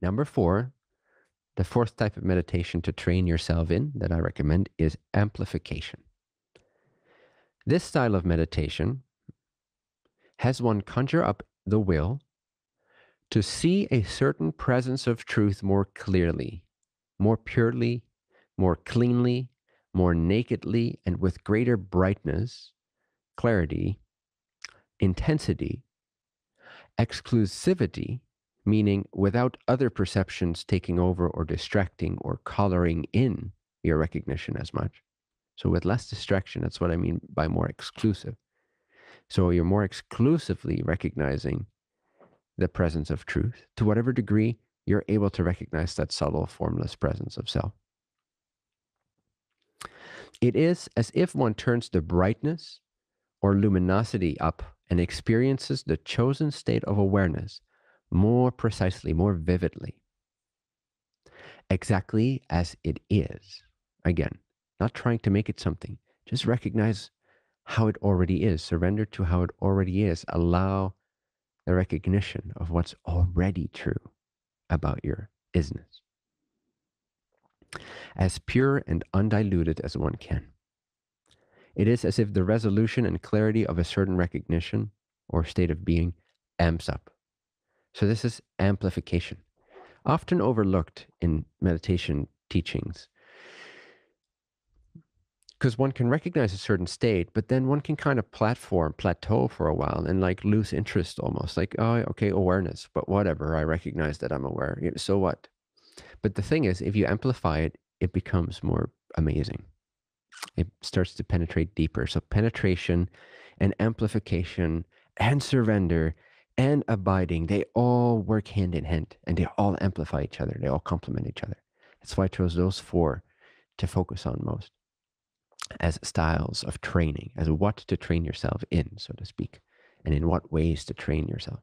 number four, the fourth type of meditation to train yourself in that I recommend is amplification. This style of meditation has one conjure up the will to see a certain presence of truth more clearly, more purely, more cleanly, more nakedly, and with greater brightness, clarity, intensity, exclusivity, meaning without other perceptions taking over or distracting or coloring in your recognition as much. So, with less distraction, that's what I mean by more exclusive. So, you're more exclusively recognizing the presence of truth to whatever degree you're able to recognize that subtle, formless presence of self. It is as if one turns the brightness or luminosity up and experiences the chosen state of awareness more precisely, more vividly, exactly as it is. Again, not trying to make it something, just recognize how it already is, surrender to how it already is, allow the recognition of what's already true about your isness. As pure and undiluted as one can. It is as if the resolution and clarity of a certain recognition or state of being amps up. So, this is amplification, often overlooked in meditation teachings. Because one can recognize a certain state, but then one can kind of platform, plateau for a while and like lose interest almost. Like, oh, okay, awareness, but whatever. I recognize that I'm aware. So what? But the thing is, if you amplify it, it becomes more amazing it starts to penetrate deeper. So, penetration and amplification and surrender and abiding, they all work hand in hand and they all amplify each other. They all complement each other. That's why I chose those four to focus on most as styles of training, as what to train yourself in, so to speak, and in what ways to train yourself.